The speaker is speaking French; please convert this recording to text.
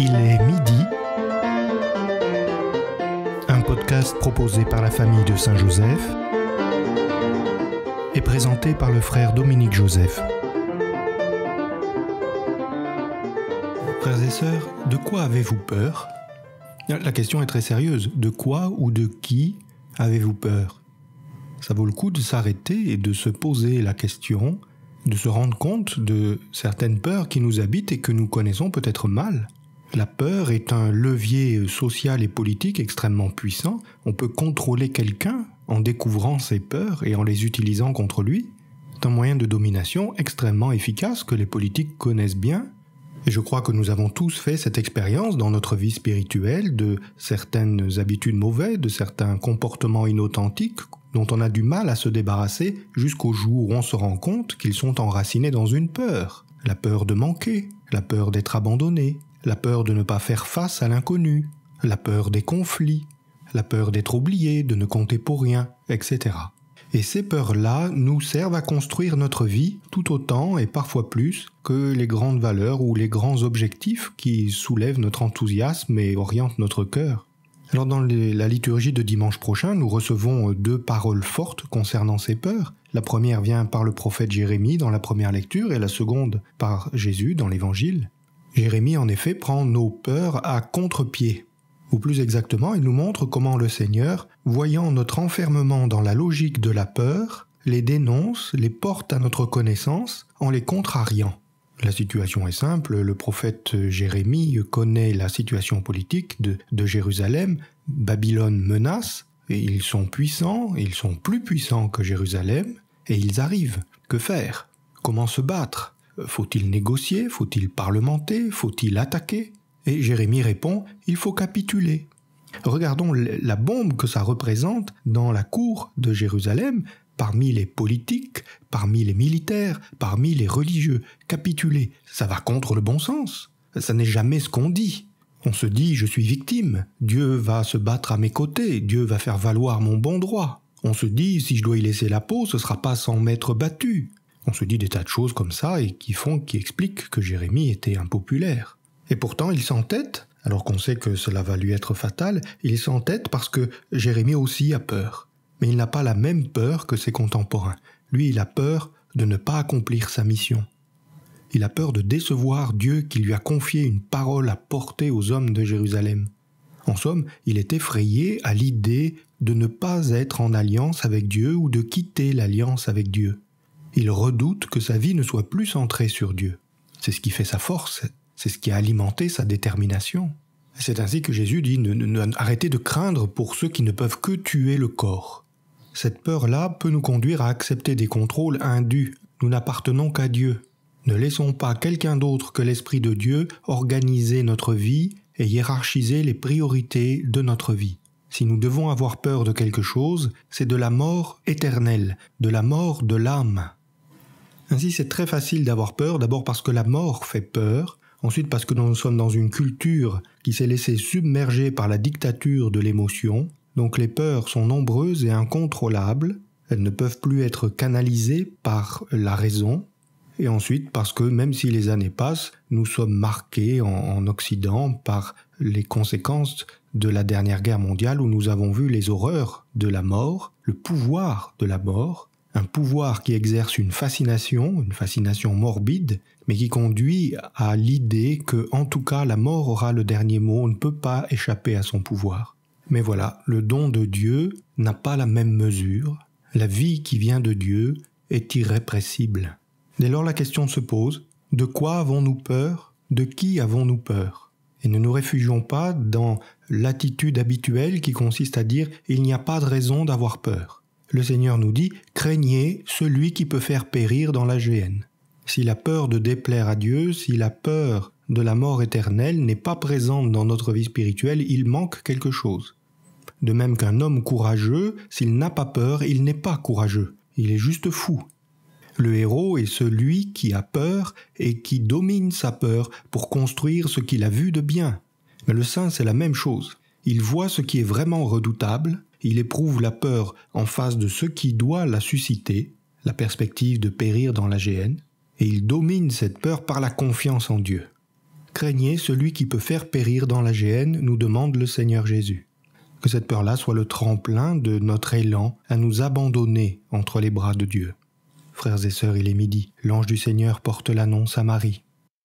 Il est midi. Un podcast proposé par la famille de Saint-Joseph et présenté par le frère Dominique Joseph. Frères et sœurs, de quoi avez-vous peur? La question est très sérieuse. De quoi ou de qui avez-vous peur? Ça vaut le coup de s'arrêter et de se poser la question, de se rendre compte de certaines peurs qui nous habitent et que nous connaissons peut-être mal. La peur est un levier social et politique extrêmement puissant. On peut contrôler quelqu'un en découvrant ses peurs et en les utilisant contre lui. C'est un moyen de domination extrêmement efficace que les politiques connaissent bien. Et je crois que nous avons tous fait cette expérience dans notre vie spirituelle de certaines habitudes mauvaises, de certains comportements inauthentiques dont on a du mal à se débarrasser jusqu'au jour où on se rend compte qu'ils sont enracinés dans une peur. La peur de manquer, la peur d'être abandonné, la peur de ne pas faire face à l'inconnu, la peur des conflits, la peur d'être oublié, de ne compter pour rien, etc. Et ces peurs-là nous servent à construire notre vie tout autant et parfois plus que les grandes valeurs ou les grands objectifs qui soulèvent notre enthousiasme et orientent notre cœur. Alors dans la liturgie de dimanche prochain, nous recevons deux paroles fortes concernant ces peurs. La première vient par le prophète Jérémie dans la première lecture et la seconde par Jésus dans l'Évangile. Jérémie en effet prend nos peurs à contre-pied. Ou plus exactement, il nous montre comment le Seigneur, voyant notre enfermement dans la logique de la peur, les dénonce, les porte à notre connaissance en les contrariant. La situation est simple, le prophète Jérémie connaît la situation politique de, de Jérusalem, Babylone menace, et ils sont puissants, ils sont plus puissants que Jérusalem, et ils arrivent. Que faire? Comment se battre? Faut-il négocier? Faut-il parlementer? Faut-il attaquer? Et Jérémie répond, il faut capituler. Regardons la bombe que ça représente dans la cour de Jérusalem, parmi les politiques, parmi les militaires, parmi les religieux. Capituler, ça va contre le bon sens. Ça n'est jamais ce qu'on dit. On se dit je suis victime, Dieu va se battre à mes côtés, Dieu va faire valoir mon bon droit. On se dit si je dois y laisser la peau, ce sera pas sans m'être battu. On se dit des tas de choses comme ça et qui font, qui expliquent que Jérémie était impopulaire. Et pourtant, il s'entête, alors qu'on sait que cela va lui être fatal, il s'entête parce que Jérémie aussi a peur. Mais il n'a pas la même peur que ses contemporains. Lui, il a peur de ne pas accomplir sa mission. Il a peur de décevoir Dieu qui lui a confié une parole à porter aux hommes de Jérusalem. En somme, il est effrayé à l'idée de ne pas être en alliance avec Dieu ou de quitter l'alliance avec Dieu. Il redoute que sa vie ne soit plus centrée sur Dieu. C'est ce qui fait sa force, c'est ce qui a alimenté sa détermination. C'est ainsi que Jésus dit arrêtez de craindre pour ceux qui ne peuvent que tuer le corps. Cette peur-là peut nous conduire à accepter des contrôles indus. Nous n'appartenons qu'à Dieu. Ne laissons pas quelqu'un d'autre que l'Esprit de Dieu organiser notre vie et hiérarchiser les priorités de notre vie. Si nous devons avoir peur de quelque chose, c'est de la mort éternelle, de la mort de l'âme. Ainsi, c'est très facile d'avoir peur, d'abord parce que la mort fait peur, ensuite parce que nous sommes dans une culture qui s'est laissée submerger par la dictature de l'émotion, donc les peurs sont nombreuses et incontrôlables, elles ne peuvent plus être canalisées par la raison, et ensuite parce que même si les années passent, nous sommes marqués en, en, Occident par les conséquences de la dernière guerre mondiale où nous avons vu les horreurs de la mort, le pouvoir de la mort, un pouvoir qui exerce une fascination, une fascination morbide, mais qui conduit à l'idée que, en tout cas, la mort aura le dernier mot, on ne peut pas échapper à son pouvoir. Mais voilà, le don de Dieu n'a pas la même mesure, la vie qui vient de Dieu est irrépressible. Dès lors la question se pose, de quoi avons-nous peur? De qui avons-nous peur? Et ne nous réfugions pas dans l'attitude habituelle qui consiste à dire il n'y a pas de raison d'avoir peur le Seigneur nous dit Craignez celui qui peut faire périr dans la géhenne. Si la peur de déplaire à Dieu, si la peur de la mort éternelle n'est pas présente dans notre vie spirituelle, il manque quelque chose. De même qu'un homme courageux, s'il n'a pas peur, il n'est pas courageux, il est juste fou. Le héros est celui qui a peur et qui domine sa peur pour construire ce qu'il a vu de bien. Mais le saint, c'est la même chose. Il voit ce qui est vraiment redoutable, il éprouve la peur en face de ce qui doit la susciter, la perspective de périr dans la géhenne, et il domine cette peur par la confiance en Dieu. Craignez celui qui peut faire périr dans la géhenne, nous demande le Seigneur Jésus. Que cette peur-là soit le tremplin de notre élan à nous abandonner entre les bras de Dieu. Frères et sœurs, il est midi. L'ange du Seigneur porte l'annonce à Marie.